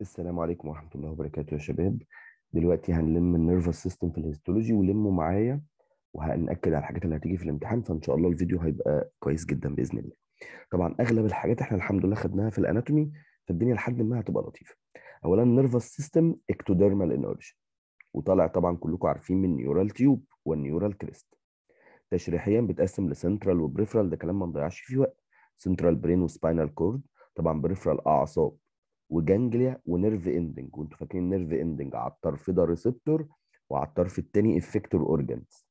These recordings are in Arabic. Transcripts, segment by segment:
السلام عليكم ورحمة الله وبركاته يا شباب. دلوقتي هنلم ال nervous system في ال histology ولمه معايا وهنأكد على الحاجات اللي هتيجي في الامتحان فإن شاء الله الفيديو هيبقى كويس جدا بإذن الله. طبعا أغلب الحاجات إحنا الحمد لله خدناها في ال anatomy فالدنيا لحد ما هتبقى لطيفة. أولا ال nervous system ectodermal in origin وطالع طبعا كلكم عارفين من neural tube وال neural crest تشريحيا بتقسم ل central و peripheral ده كلام ما نضيعش فيه وقت. central brain و spinal cord طبعا peripheral أعصاب. و ganglia و nerve ending. وأنتوا فاكرين nerve ending على الطرف ده receptor وعلى الطرف الثاني effector organs.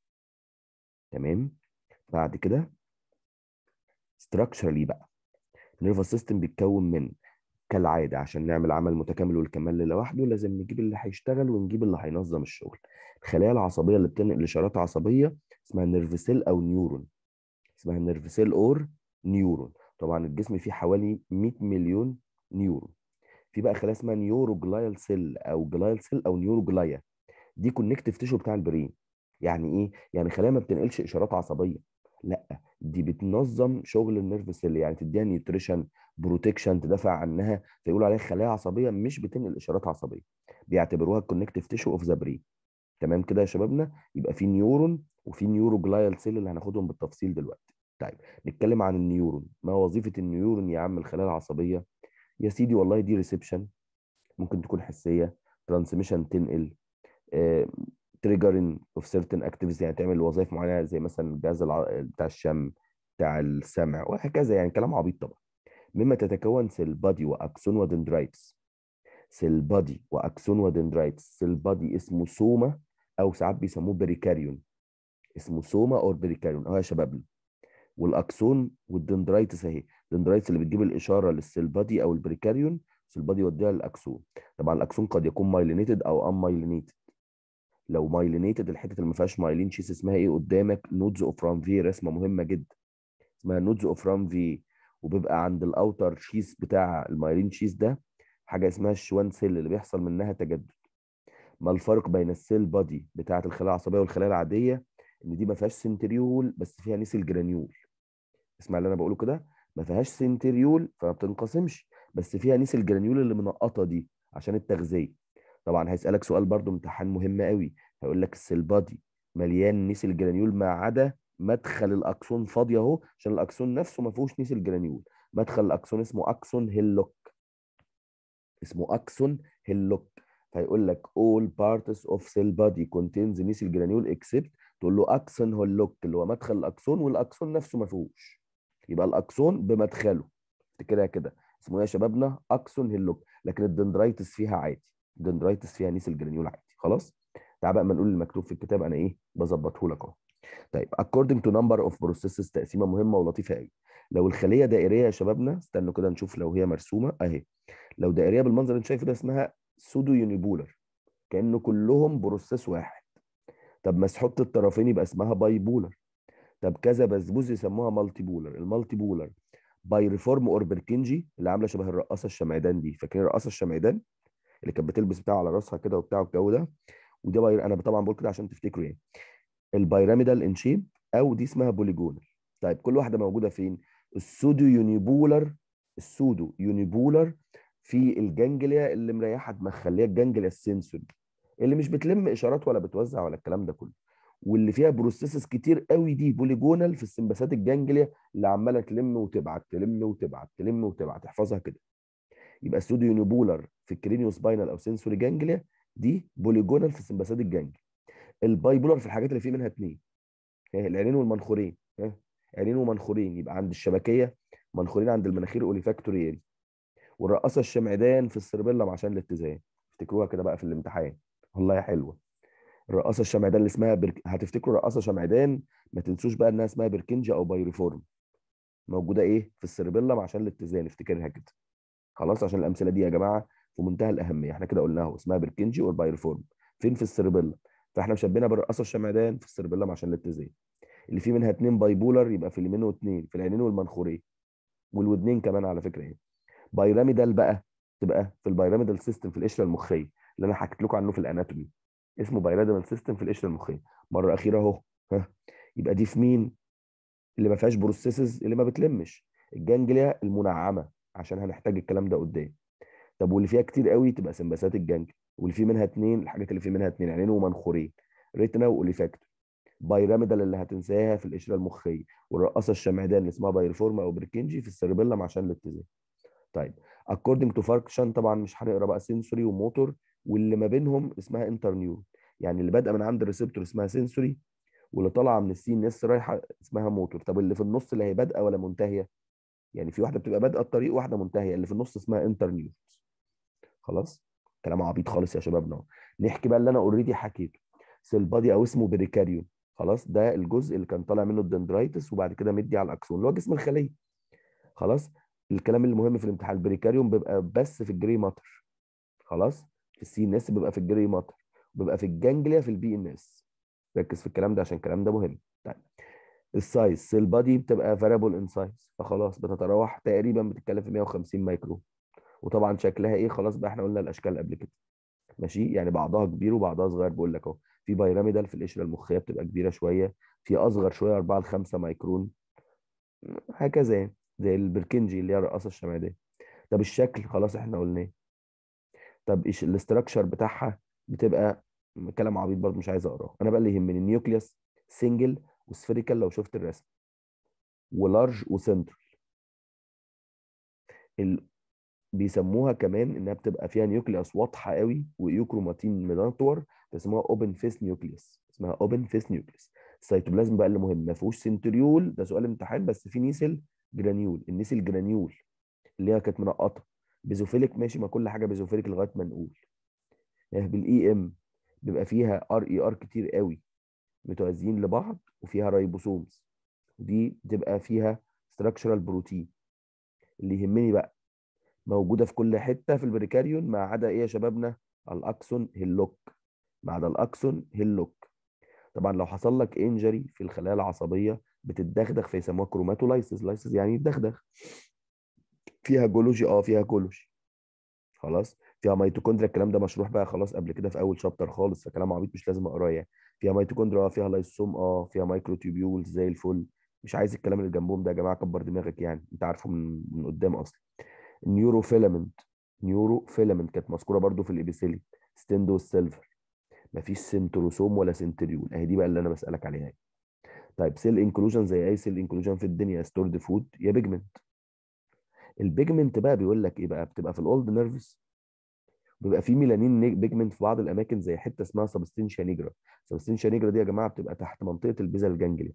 تمام؟ بعد كده structurally بقى. ال nervous system بيتكون من كالعادة. عشان نعمل عمل متكامل والكمال لوحده لازم نجيب اللي هيشتغل ونجيب اللي هينظم الشغل. الخلايا العصبية اللي بتنقل اشارات عصبية اسمها nerve cell أو neuron اسمها nerve cell or neuron طبعا الجسم فيه حوالي 100 مليون neuron في بقى خلايا اسمها neuroglial cell أو glial cell أو neuroglia. دي connective tissue بتاع ال brain. يعني إيه؟ يعني خلايا ما بتنقلش إشارات عصبية. لأ دي بتنظم شغل ال nerve cell. يعني تديها nutrition protection تدافع عنها. فيقولوا عليها خلايا عصبية مش بتنقل إشارات عصبية. بيعتبروها ال connective tissue of the brain تمام كده يا شبابنا؟ يبقى في neuron وفي neuroglial cell اللي هناخدهم بالتفصيل دلوقتي. طيب نتكلم عن ال neuron. ما وظيفة ال neuron يا عم الخلايا العصبية؟ يا سيدي والله دي reception ممكن تكون حسيه transmission تنقل triggering of certain activities يعني تعمل وظائف معينة زي مثلا الجهاز الع... بتاع الشم بتاع السمع وهكذا يعني كلام عبيط طبعا. مما تتكون cell body و axon و dendrites cell body و axon و dendrites cell body اسمه soma أو ساعات بيسموه perikaryon اسمه soma أو perikaryon أهو يا شبابنا وال axon وال dendrites أهي. ال dendrites اللي بتجيب الإشارة لل cell body أو ال perikaryon ال cell body يوديها لل axon. طبعا ال axon قد يكون myelinated أو unmyelinated لو myelinated الحتة اللي ما فيهاش myelin sheath اسمها إيه؟ قدامك nodes of Ranvier رسمة مهمة جدا. اسمها nodes of Ranvier وبيبقى عند ال outer sheath بتاع ال myelin sheath ده حاجة اسمها ال Schwann cell اللي بيحصل منها تجدد. ما الفرق بين ال cell body بتاعة الخلايا العصبية والخلايا العادية؟ إن دي ما فيهاش centriole بس فيها Nissl granule. اسمع اللي أنا بقوله كده ما فيهاش centriole فما بتنقسمش بس فيها Nissl granule اللي منقطة دي عشان التغذية. طبعا هيسألك سؤال برضو امتحان مهم قوي هيقول لك ال cell body مليان Nissl granule ما عدا مدخل ال axon فاضي أهو عشان ال axon نفسه ما فيهوش Nissl granule مدخل ال axon اسمه axon hillock اسمه axon hillock فيقول لك all parts of cell body contains Nissl granule except تقول له axon hillock اللي هو مدخل ال axon وال axon نفسه ما فيهوش. يبقى ال axon بمدخله. افتكرها كده. اسمه إيه يا شبابنا؟ axon hillock. لكن ال dendrites فيها عادي. ال dendrites فيها Nissl granule عادي. خلاص؟ تعال بقى ما نقول المكتوب في الكتاب. أنا إيه؟ بظبطه لك أهو. طيب according to number of processes تقسيمة مهمة ولطيفة قوي لو الخلية دائرية يا شبابنا استنوا كده نشوف لو هي مرسومة. أهي. لو دائرية بالمنظر اللي أنت شايفه ده اسمها pseudo unipolar كأنه كلهم process واحد. طب مسحوبه الطرفين يبقى اسمها bipolar طب كذا process يسموها multipolar. ال multipolar pyriform or Purkinje اللي عاملة شبه الرقاصة الشمعدان دي. فاكرين الرقاصة الشمعدان؟ اللي كانت بتلبس بتاعه على راسها كده وبتاع الجو ده؟ وده pyr... أنا طبعا بقول كده عشان تفتكروا يعني. ال pyramidal in shape أو دي اسمها polygonal طيب كل واحدة موجودة فين؟ ال pseudo unipolar ال pseudo unipolar في ال ganglia اللي مريحة اللي هي ال ganglia ال sensory اللي مش بتلم إشارات ولا بتوزع ولا الكلام ده كله. واللي فيها processes كتير قوي دي بوليجونال في السمباسات الجانجليا اللي عمالة تلم وتبعت تلم وتبعت تلم وتبعت. احفظها كده. يبقى ال pseudounipolar في ال craniospinal أو sensory ganglia دي polygonal في السمباسات الجانجليا البايبولار في الحاجات اللي فيه منها اثنين العينين والمنخورين. عينين ومنخورين. يبقى عند الشبكية منخورين عند المناخير olfactory والرقاصة الشمعدان في ال cerebellum عشان الاتزان. افتكروها كده بقى في الامتحان. والله حلوة. الرقاصه الشمعدان اللي اسمها برك... هتفتكروا الرقاصه شمعدان ما تنسوش بقى إنها اسمها Purkinje أو pyriform. موجودة إيه؟ في ال cerebellum عشان الاتزان افتكرها كده. خلاص عشان الأمثلة دي يا جماعة في منتهى الأهمية. إحنا كده قلناها اسمها Purkinje أو pyriform فين؟ في ال cerebellum فإحنا مشبهينها بالرقاصة الشمعدان في ال cerebellum عشان الاتزان. اللي فيه منها اثنين bipolar يبقى في اليمين واثنين في العينين والمنخورين. والودنين كمان على فكرة يعني. pyramidal بقى تبقى في ال pyramidal system في القشرة المخية اللي أنا حكيت لكم عنه في ال anatomy. اسمه pyramidal system في القشره المخيه مرة أخيرة أهو. ها. يبقى دي في مين اللي ما فيهاش processes اللي ما بتلمش. ال ganglia المنعمة عشان هنحتاج الكلام ده قدام. طب واللي فيها كتير قوي تبقى سمباسات الجنج واللي فيه منها اتنين الحاجات اللي فيه منها اتنين عينين ومنخورين retina و olfactory pyramidal اللي هتنساها في القشره المخيه والرقاصة الشمعدان اللي اسمها pyriform أو Purkinje في ال cerebellum عشان الاتزان. طيب. according to function طبعا مش هنقرا بقى sensory و motor واللي ما بينهم اسمها interneuron يعني اللي بادئه من عند ال receptor اسمها sensory واللي طالعة من ال CNS رايحة اسمها موتور طب اللي في النص اللي هي بادئة ولا منتهية؟ يعني في واحدة بتبقى بادئة الطريق وواحده منتهية. اللي في النص اسمها interneuron خلاص؟ كلام عبيط خالص يا شبابنا نحكي بقى اللي أنا already حكيته. cell body أو اسمه perikaryon خلاص؟ ده الجزء اللي كان طالع منه ال dendrites وبعد كده مدي على ال axon اللي هو جسم الخلية. خلاص؟ الكلام اللي مهم في الامتحان ال perikaryon بيبقى بس في ال grey matter خلاص؟ ال CNS بيبقى في ال grey matter بيبقى في ال ganglia في ال PNS ركز في الكلام ده عشان الكلام ده مهم. طيب ال size cell body بتبقى variable in size فخلاص بتتراوح تقريبا بتتكلم في 150 مايكرو وطبعا شكلها إيه؟ خلاص بقى إحنا قلنا الأشكال قبل كده. ماشي؟ يعني بعضها كبير وبعضها صغير. بقول لك أهو في pyramidal في القشرة المخية بتبقى كبيرة شوية في أصغر شوية 4 ل 5 مايكرون هكذا يعني زي ال Purkinje اللي هي الرقاصة الشمعديه طب الشكل؟ خلاص إحنا قلناه. طب إيش ال structure بتاعها بتبقى كلام عبيط برضه مش عايز أقراه. أنا بقى اللي يهمني ال nucleus single و spherical لو شفت الرسم و large و central ال... بيسموها كمان إنها بتبقى فيها nucleus واضحة قوي و euchromatin منطور بيسموها open face nucleus اسمها open face nucleus السيتوبلازم بقى اللي مهم ما فيهوش centriole ده سؤال امتحان بس في Nissl granule. ال Nissl granule اللي هي كانت منقطة. basophilic ماشي ما كل حاجة basophilic لغاية ما نقول. يعني بال EM بيبقى فيها rER كتير قوي متوازيين لبعض وفيها ribosomes ودي بتبقى فيها structural protein اللي يهمني بقى موجودة في كل حتة في ال perikaryon ما عدا إيه يا شبابنا؟ ال axon hillock. ما عدا ال axon hillock. طبعا لو حصل لك injury في الخلايا العصبية بتتدغدغ فيسموها chromatolysis lysis يعني يتدغدغ. فيها جولوجي آه فيها جولوجي. خلاص؟ فيها ميتوكوندريا الكلام ده مشروح بقى خلاص قبل كده في أول chapter خالص فكلام عبيط مش لازم أقراه يعني. فيها ميتوكوندريا آه فيها لايسوم آه فيها microtubules زي الفل. مش عايز الكلام اللي جنبهم ده يا جماعة كبر دماغك يعني. أنت عارفه من من قدام أصلا. ال neurofilament neurofilament كانت مذكورة برده في ال epithelial stained with silver مفيش centrosome ولا centriole. أهي دي بقى اللي أنا بسألك عليها يعني. طيب cell inclusion زي أي cell inclusion في الدنيا stored food يا pigment ال pigment بقى بيقول لك إيه بقى؟ بتبقى في ال old nerves بيبقى في melanin pigment في بعض الأماكن زي حتة اسمها substantia nigra substantia nigra دي يا جماعة بتبقى تحت منطقة ال basal ganglia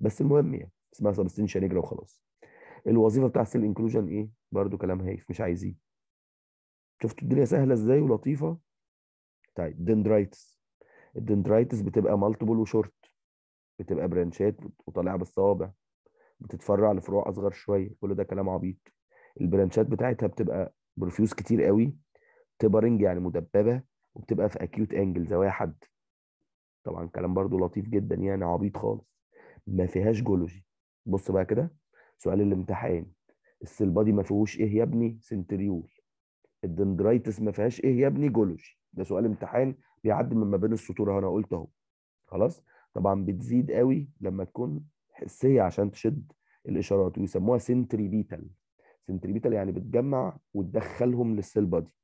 بس المهم يعني اسمها substantia nigra وخلاص. الوظيفة بتاع ال cell inclusion إيه؟ برضو كلام هايف مش عايزين. شفتوا الدنيا سهلة إزاي ولطيفة؟ طيب dendrites ال dendrites بتبقى multiple و short بتبقى branchات وطالعة بالصوابع. بتتفرع لفروع أصغر شوية. كل ده كلام عبيط. ال branchات بتاعتها بتبقى profuse كتير قوي tapering يعني مدببة وبتبقى في acute angle زوايا حادة. طبعا كلام برضو لطيف جدا يعني عبيط خالص. ما فيهاش جولوجي. بص بقى كده سؤال الامتحان. ال cell body ما فيهوش إيه يا ابني؟ centriole. ال dendrites ما فيهاش إيه يا ابني؟ جولوجي. ده سؤال امتحان بيعدي من ما بين السطور أنا قلت أهو. خلاص؟ طبعا بتزيد قوي لما تكون حسية عشان تشد الإشارات ويسموها centripetal centripetal يعني بتجمع وتدخلهم لل cell body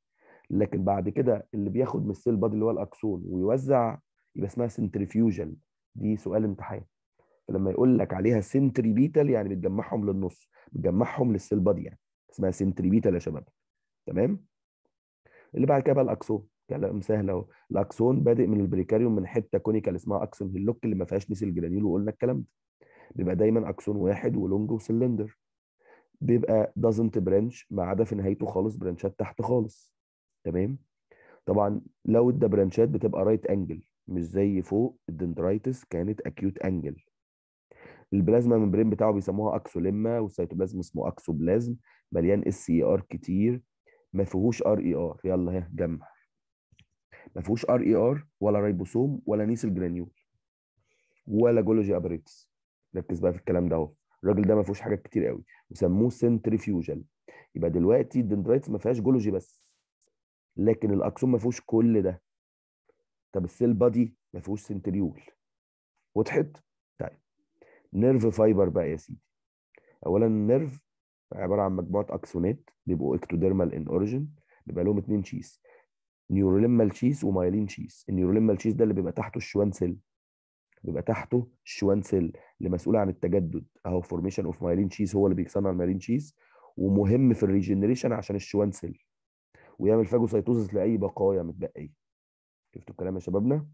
لكن بعد كده اللي بياخد من ال cell body اللي هو ال axon ويوزع يبقى اسمها centrifugal دي سؤال امتحان. فلما يقول لك عليها centripetal يعني بتجمعهم للنص بتجمعهم لل cell body يعني. اسمها centripetal يا شباب. تمام؟ اللي بعد كده بقى ال axon. كلام سهل أهو. ال axon بادئ من ال perikaryon من حتة conical اسمها axon hillock اللي ما فيهاش Nissl granule وقلنا الكلام ده. بيبقى دايما axon واحد و long و slender. بيبقى doesn't branch ما عدا في نهايته خالص branchات تحت خالص. تمام؟ طبعا لو ادى branch ات بتبقى right angle مش زي فوق ال dendrites كانت acute angle ال plasma membrane بتاعه بيسموها axolemma والسيتوبلازم اسمه axoplasm مليان SER كتير. ما فيهوش RER يلا ها جمع. ما فيهوش RER ولا ريبوسوم ولا Nissl granule ولا Golgi apparatus ركز بقى في الكلام ده اهو. الراجل ده ما فيهوش حاجات كتير قوي وسموه centrifugal يبقى دلوقتي ال dendrites ما فيهاش جولوجي بس لكن ال axon ما فيهوش كل ده. طب ال cell body ما فيهوش centriole. وضحت؟ طيب. nerve fiber بقى يا سيدي. اولا ال nerve عبارة عن مجموعة axon ات بيبقوا ectodermal in origin بيبقى لهم اتنين sheath neurolemmal sheath و myelin sheath. ال neurolemmal sheath ده اللي بيبقى تحته ال Schwann cell. بيبقى تحته ال Schwann cell اللي مسؤول عن التجدد. أهو formation of myelin sheath هو اللي بيصنع ال myelin sheath ومهم في ال regeneration عشان ال Schwann cell. ويعمل phagocytosis لأي بقايا متبقية. شفتوا الكلام يا شبابنا؟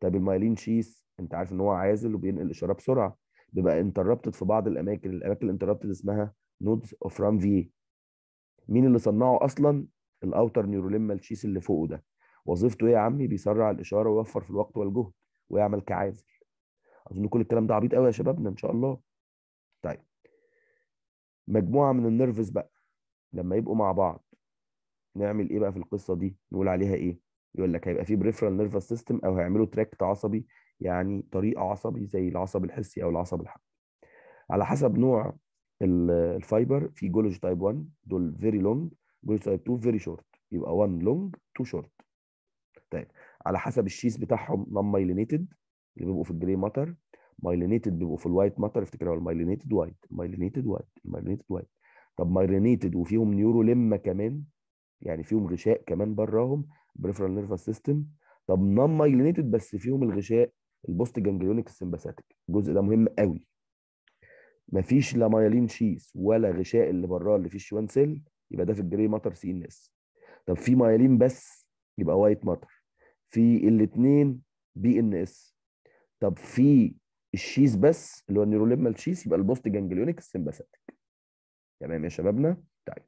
طب ال myelin sheath أنت عارف إن هو عازل وبينقل إشارة بسرعة. بيبقى interrupted في بعض الأماكن. الأماكن ال interrupted اسمها nodes of Ranvier مين اللي صنعه أصلا؟ ال outer neurolemmal sheath اللي فوقه ده. وظيفته إيه يا عمي؟ بيسرع الإشارة ويوفر في الوقت والجهد ويعمل كعازل. أظن كل الكلام ده عبيط قوي يا شبابنا إن شاء الله. طيب. مجموعة من ال nerves بقى لما يبقوا مع بعض نعمل إيه بقى في القصة دي؟ نقول عليها إيه؟ يقول لك هيبقى في peripheral nervous system أو هيعملوا tract عصبي يعني طريق عصبي زي العصب الحسي أو العصب الحمل. على حسب نوع ال fiber في Golgi type 1 دول very long Golgi type 2 very short يبقى 1 long 2 شورت طيب. على حسب ال sheath بتاعهم non-myelinated اللي بيبقوا في ال grey matter myelinated بيبقوا في ال white matter افتكروا ال myelinated white ال myelinated white ال myelinated white طب myelinated وفيهم neurolemma كمان يعني فيهم غشاء كمان براهم peripheral nervous system طب non-myelinated بس فيهم الغشاء ال postganglionic ال sympathetic الجزء ده مهم قوي. مفيش لا myelin sheath ولا غشاء اللي براه اللي فيه ال Schwann cell يبقى ده في ال grey matter CNS طب في مايلين بس يبقى white matter في الاثنين PNS طب في ال sheath بس اللي هو ال neurolemmal sheath يبقى ال postganglionic ال sympathetic تمام يا شبابنا؟ طيب.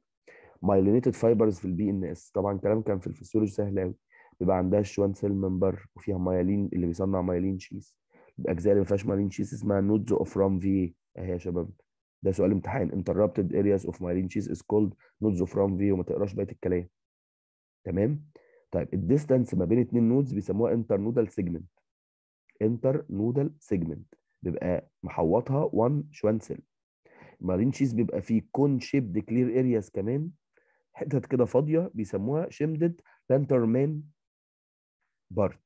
myelinated fibers في ال PNS طبعا كلام كان في الفسيولوجي سهل قوي بيبقى عندها ال Schwann cell membrane وفيها مايلين اللي بيصنع myelin sheath الأجزاء اللي ما فيهاش myelin sheath اسمها nodes of Ranvier أهي يا شباب. ده سؤال امتحان. Interrupted areas of myelin sheath is called nodes of Ranvier وما تقراش بقية الكلام. تمام؟ طيب ال distance ما بين اتنين nodes بيسموها internodal segment internodal segment بيبقى محوطها 1 Schwann cell ال myelin sheath بيبقى فيه cone shaped clear areas كمان. حتت كده فاضية بيسموها Schmidt-Lanterman part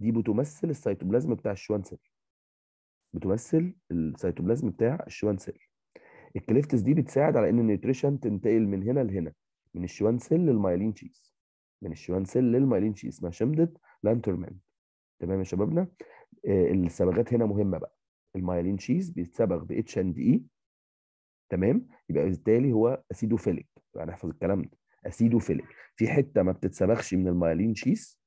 دي بتمثل السيتوبلازم بتاع ال Schwann cell بتمثل السيتوبلازم بتاع ال Schwann cell ال clefts دي بتساعد على إن ال nutrition تنتقل من هنا لهنا من ال Schwann cell لل myelin sheath من ال Schwann cell لل myelin sheath اسمها Schmidt-Lanterman تمام يا شبابنا؟ آه الصبغات هنا مهمة بقى. ال myelin sheath بيتصبغ ب H and E تمام؟ يبقى بالتالي هو acidophilic يعني احفظ الكلام ده. acidophilic في حتة ما بتتصبغش من ال myelin sheath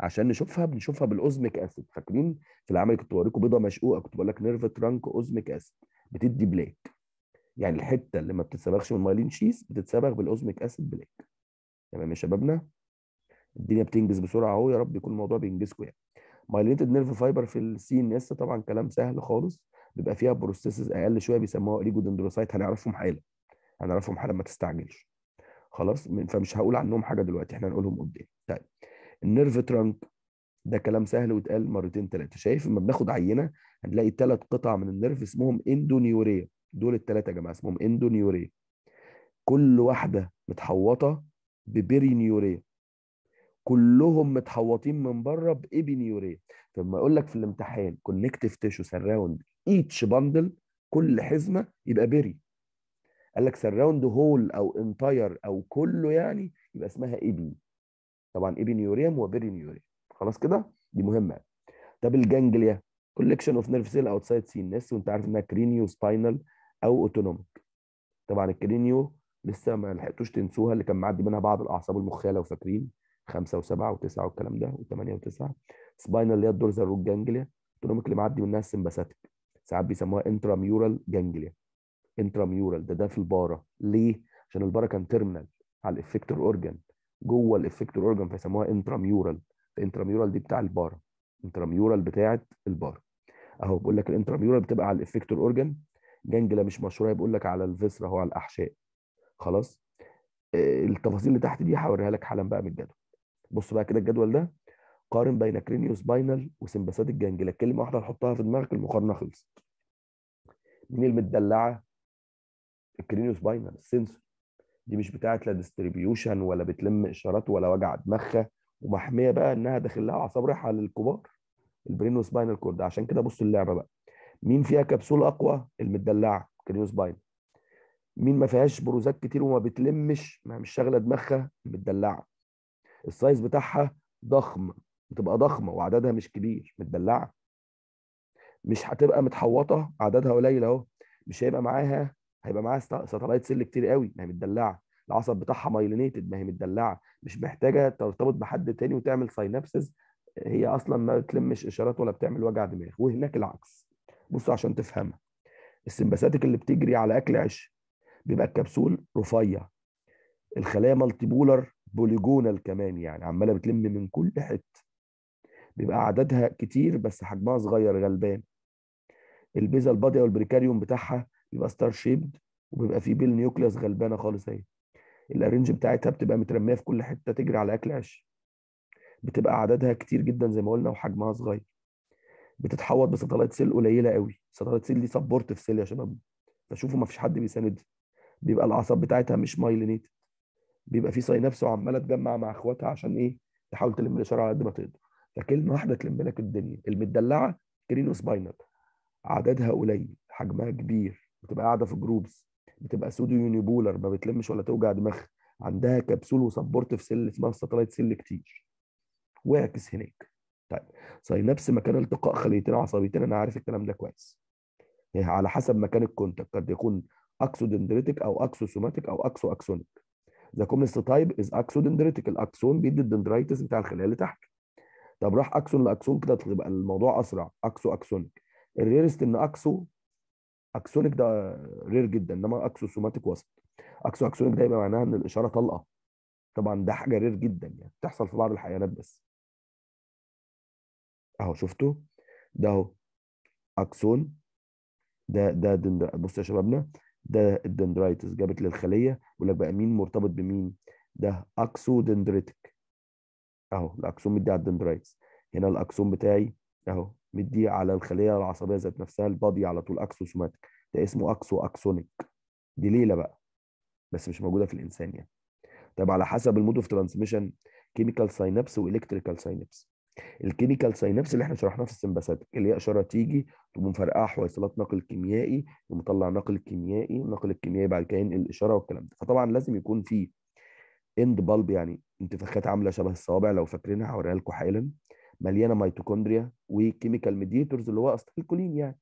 عشان نشوفها بنشوفها بال osmic acid فاكرين في العملي كنت بوريكم بيضة مشقوقة كنت بقول لك nerve trunk osmic acid بتدي black يعني الحتة اللي ما بتتصبغش من ال myelin sheath بتتصبغ بال osmic acid black تمام يا شبابنا؟ الدنيا بتنجز بسرعة أهو. يا رب يكون الموضوع بينجزكم يعني. myelinated nerve fiber في ال CNS طبعا كلام سهل خالص بيبقى فيها processes أقل شوية بيسموها oligodendrocyte هنعرفهم حالا. هنعرفهم حالا ما تستعجلش. خلاص فمش هقول عنهم حاجة دلوقتي إحنا هنقولهم قدام. طيب ال nerve trunk ده كلام سهل واتقال مرتين ثلاثة شايف لما بناخد عينة هنلاقي ثلاث قطع من ال nerve اسمهم endoneuria. دول الثلاثه يا جماعة اسمهم endoneuria. كل واحدة متحوطة ب perineuria. كلهم متحوطين من بره ب epineuria فلما أقول لك في الامتحان connective tissue surround each bundle كل حزمة يبقى peri قال لك surround whole أو entire أو كله يعني يبقى اسمها epi طبعا ايبينيوريم وبيرينيوريم خلاص كده؟ دي مهمة. طب ال ganglia collection of nerve cell outside CNS وانت عارف إنها craniospinal أو autonomic طبعا ال cranio لسه ما لحقتوش تنسوها اللي كان معدي منها بعض الأعصاب المخيه لو فاكرين خمسة وسبعة وتسعة والكلام ده وثمانيه وتسعة. spinal اللي هي ال dorsal root ganglia. اللي معدي منها ال sympathetic ساعات بيسموها intramural ganglia intramural ده ده في ال para ليه؟ عشان ال para كان terminal على ال effector organ جوه ال effector organ فيسموها intramural ال intramural دي بتاع ال para intramural بتاعه ال para أهو بقول لك ال intramural بتبقى على ال effector organ ganglia مش مشهورة بيقول لك على ال viscera هو على الأحشاء. خلاص؟ التفاصيل اللي تحت دي هوريها لك حالا بقى من الجدول. بص بقى كده الجدول ده. قارن بين craniospinal و sympathetic ganglia كلمة واحدة هتحطها في دماغك المقارنة خلصت. مين المدلعة؟ ال craniospinal ال sensory. دي مش بتاعه لا distribution ولا بتلم إشارات ولا وجع دماغها ومحمية بقى إنها داخل لها أعصاب رايحة للكبار. ال brain و spinal cord. عشان كده بصوا اللعبة بقى. مين فيها كبسول أقوى؟ المدلعة craniospinal مين ما فيهاش بروزات كتير وما بتلمش ما مش شاغلة دماغها؟ متدلعه ال size بتاعها ضخم بتبقى ضخمة وعددها مش كبير متدلعه مش هتبقى متحوطة عددها قليل أهو. مش هيبقى معاها هيبقى معاها satellite cell كتير قوي ما هي متدلعة. العصب بتاعها myelinated ما هي متدلعة. مش محتاجة ترتبط بحد تاني وتعمل synapses هي أصلا ما بتلمش إشارات ولا بتعمل وجع دماغ وهناك العكس. بصوا عشان تفهمها. ال sympathetic اللي بتجري على أكل عيش بيبقى الكبسول رفيع. الخلايا multipolar polygonal كمان يعني عمالة بتلم من كل حتة. بيبقى عددها كتير بس حجمها صغير غلبان. البيزا ال body أو ال perikaryon بتاعها بيبقى star shaped وبيبقى فيه pale nucleus غلبانة خالص أهي. الارنج بتاعتها بتبقى مترمية في كل حتة تجري على أكل عيش. بتبقى عددها كتير جدا زي ما قلنا وحجمها صغير. بتتحوط ب satellite cell قليلة قوي ال satellite cell دي supportive cell يا شباب. فشوفوا ما فيش حد بيساندها. بيبقى الأعصاب بتاعتها مش myelinated بيبقى في synapse وعمالة تجمع مع أخواتها عشان إيه؟ تحاول تلم الإشارة على قد ما تقدر. فكلمه واحدة تلم لك الدنيا. المدلعة craniospinal عددها قليل. حجمها كبير. بتبقى قاعدة في groups. بتبقى pseudounipolar. ما بتلمش ولا توجع دماغها. عندها capsule و supportive cell اسمها ال satellite cell كتير. واعكس هناك. طيب. synapse مكان التقاء. خليتين عصبيتين. أنا عارف الكلام ده كويس. يعني على حسب مكان ال contact. قد يكون axodendritic أو axosomatic أو axoaxonic the commonest type is axodendritic ال axon بيدي ال dendrites بتاع الخلايا اللي تحت. طب راح axon ل axon كده تبقى الموضوع أسرع. axoaxonic. ال rarest إن axoaxonic ده rare جدا إنما axosomatic وسط. axoaxonic ده يبقى معناها إن الإشارة طلقه طبعا ده حاجة rare جدا يعني. بتحصل في بعض الحيوانات بس. أهو شفتوا؟ ده أهو. axon. ده ده. بصوا يا شبابنا. ده ال dendrites جابت للخلية بيقول لك بقى مين مرتبط بمين؟ ده axodendritic أهو ال axon مدي على ال dendrites هنا ال axon بتاعي أهو مدي على الخلية العصبية ذات نفسها ال body على طول axosomatic ده اسمه axoaxonic دي قليلة بقى بس مش موجودة في الإنسان يعني. طب على حسب ال mode of transmission chemical synapse و electrical synapse ال chemical synapse اللي إحنا شرحناه في ال sympathetic اللي هي إشارة تيجي تقوم مفرقعه حويصلات نقل كيميائي ومطلع نقل كيميائي النقل الكيميائي بعد كده ينقل الاشاره والكلام ده. فطبعا لازم يكون في end bulb يعني انتفاخات عاملة شبه الصوابع لو فاكرينها هوريها لكم حالا. مليانة ميتوكوندريا و chemical mediators اللي هو acetylcholine يعني.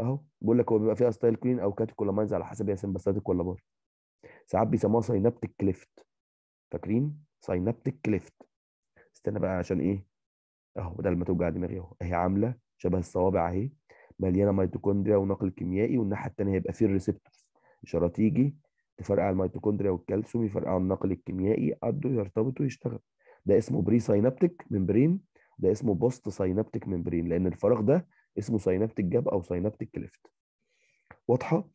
أهو بقول لك هو بيبقى فيها acetylcholine أو catecholamines على حسب هي sympathetic ولا para. ساعات بيسموها synaptic cleft فاكرين؟ synaptic cleft استنى بقى عشان إيه؟ أهو بدل ما توجع دماغي أهو أهي عاملة شبه الصوابع أهي مليانة ميتوكوندريا ونقل كيميائي والناحية الثانية هيبقى فيه ال receptors. اشارات تيجي تفرقع الميتوكوندريا والكالسيوم يفرقعوا النقل الكيميائي قدوا يرتبطوا يشتغل ده اسمه presynaptic membrane ده اسمه postsynaptic membrane لأن الفراغ ده اسمه synaptic gap أو synaptic cleft واضحة؟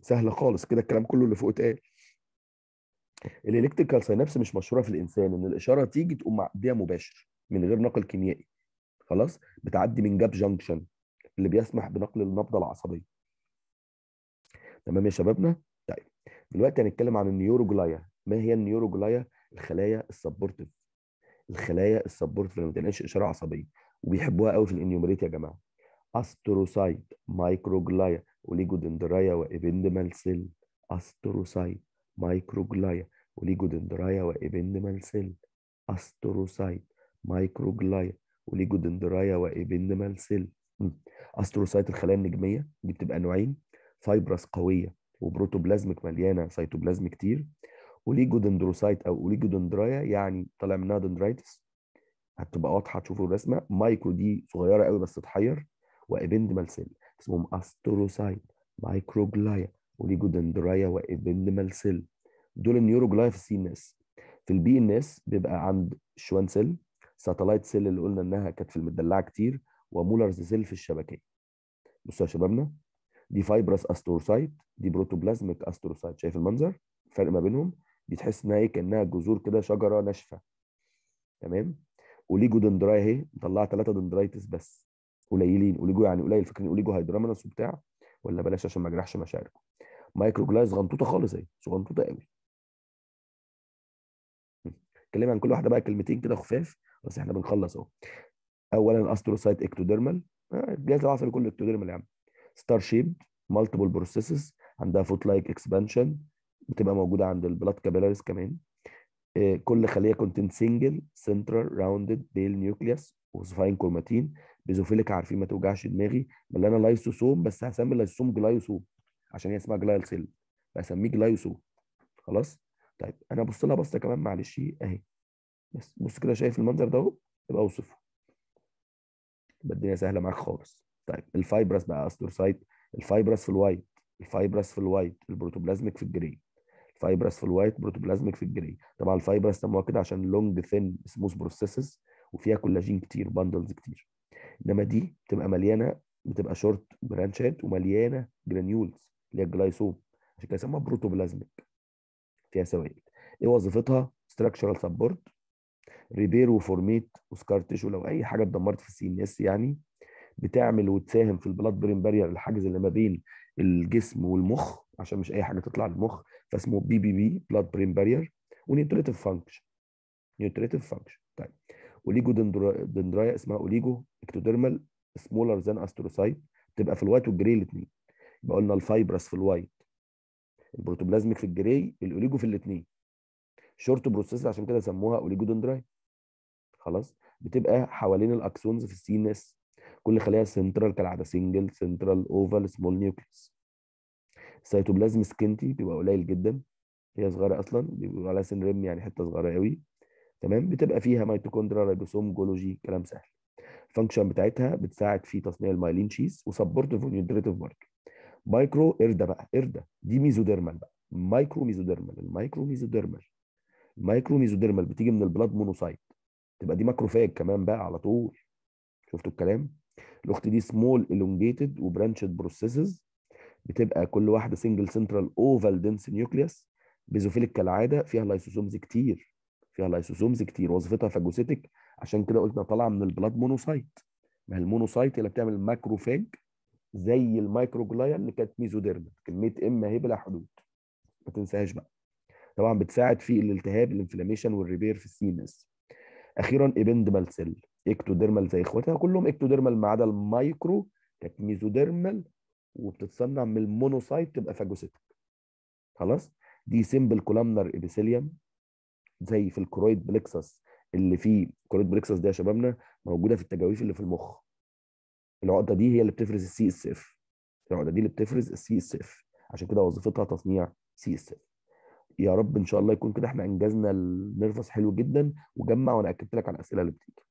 سهلة خالص كده الكلام كله اللي فوق اتقال. ال electrical synapse مش مشهورة في الإنسان إن الإشارة تيجي تقوم معدية مباشر من غير نقل كيميائي خلاص؟ بتعدي من gap junction اللي بيسمح بنقل النبضة العصبية. تمام يا شبابنا؟ طيب دلوقتي هنتكلم عن النيوروجلايا. ما هي النيوروجلايا؟ الخلايا السبورتيف. الخلايا السبورتيف اللي ما بتنقلش إشارة عصبية وبيحبوها قوي في ال enumerate يا جماعة. astrocyte microglia oligodendroglia و ependymal cell. astrocyte. microglia oligodendroglia و ependymal cell astrocyte microglia oligodendroglia و ependymal cell astrocyte الخلايا النجمية دي بتبقى نوعين fibrous قوية و protoplasmic مليانة سيتوبلازم كتير. oligodendrocyte أو oligodendroglia يعني طالع منها dendrites. هتبقى واضحة تشوفوا الرسمة. مايكرو دي صغيرة قوي بس تحير و ependymal cell اسمهم astrocyte microglia oligodendroglia cell دول ال neuroglia في ال CNS في ال PNS بيبقى عند Schwann cell satellite cell اللي قلنا إنها كانت في المدلعة كتير و Müller's cell في الشبكيه بصوا يا شبابنا دي fibrous astrocyte دي protoplasmic astrocyte. شايف المنظر؟ الفرق ما بينهم. دي تحس إنها إيه؟ كأنها جذور كده شجرة ناشفة. تمام؟ oligodendroglia أهي مطلعه ثلاثة dendrites بس. قليلين. oligo يعني قليل فاكرين oligohydramnios وبتاع؟ ولا بلاش عشان ما اجرحش مشاعركم. microglia صغنطوطة خالص اهي صغنطوطه قوي. اتكلم عن كل واحدة بقى كلمتين كده خفاف بس إحنا بنخلص اهو. اولا astrocyte ectodermal الجهاز العصبي كله ectodermal يا عم. star shape multiple processes عندها foot like expansion بتبقى موجودة عند ال blood capillaries كمان. آه، كل خلية content single central rounded pale nucleus with fine chromatin basophilic عارفين ما توجعش دماغي. مليانه لايسوسوم بس هسمي ال lysosome gliosome عشان هي اسمها glial cell فاسميه gliosome. خلاص؟ طيب أنا ابص لها بصة كمان معلش أهي. بس بص كده شايف المنظر ده أهو؟ يبقى أوصفه. يبقى الدنيا سهلة معاك خالص. طيب الفايبرس بقى أستروسايت. الفايبرس في الوايت. الفايبرس في الوايت. البروتوبلازميك في الجري. الفايبرس في الوايت بروتوبلازميك في الجري. طبعا الفايبرس سموها كده عشان long thin smooth processes وفيها كولاجين كتير bundles كتير. إنما دي بتبقى مليانة بتبقى short branchات ومليانة granules اللي هي ال gliosome. عشان كده يسموها protoplasmic فيها سوائل إيه وظيفتها؟ structural support repair و form وسكار تيشو لو أي حاجة اتدمرت في ال CNS يعني بتعمل وتساهم في ال blood brain barrier الحاجز اللي ما بين الجسم والمخ عشان مش أي حاجة تطلع للمخ فاسمه BBB blood brain barrier و nutritive function nutritive function oligodendroglia اسمها oligo ectodermal smaller than astrocyte تبقى في ال white وال grey الاثنين يبقى قلنا الفايبرس في الوايت البروتوبلازميك في الجري الأوليجو في الاثنين short process عشان كده سموها oligodendro. خلاص؟ بتبقى حوالين ال axons في ال CNS. كل خليه سنترال كالعادة single central oval small nucleus ال cytoplasm scanty بيبقى قليل جدا. هي صغيرة أصلا بيقولوا عليها thin rim يعني حتة صغيرة قوي. تمام؟ بتبقى فيها mitochondria ribosome Golgi كلام سهل. ال function بتاعتها بتساعد في تصنيع ال myelin sheath و supportive و nutritive مارك مايكرو إردا بقى إردا دي mesodermal بقى. micro mesodermal ال micro mesodermal. ال micro mesodermal بتيجي من ال blood monocyte تبقى دي macrophage كمان بقى على طول. شفتوا الكلام؟ الأخت دي small elongated و branched processes بتبقى كل واحدة single central oval dense nucleus basophilic كالعادة فيها lysosomes كتير. فيها lysosomes كتير وظيفتها phagocytic عشان كده قلنا طالعه من ال blood monocyte. ما هي ال monocyte اللي بتعمل macrophage زي ال microglia اللي كانت mesodermal كمية ام اهي بلا حدود. ما تنساهاش بقى. طبعا بتساعد في الالتهاب ال inflammation وال repair في ال CNS أخيرا ependymal cell ectodermal زي إخواتها كلهم ectodermal ما عدا المايكرو كانت mesodermal وبتتصنع من ال monocyte تبقى phagocytic خلاص؟ دي simple columnar epithelium زي في ال choroid plexus اللي فيه choroid plexus ده يا شبابنا موجودة في التجاويف اللي في المخ. العقدة دي هي اللي بتفرز ال CSF العقدة دي اللي بتفرز ال CSF عشان كده وظيفتها تصنيع CSF يا رب إن شاء الله يكون كده إحنا إنجزنا ال nervous حلو جدا وجمع وأنا أكدت لك على الأسئلة اللي بتيجي.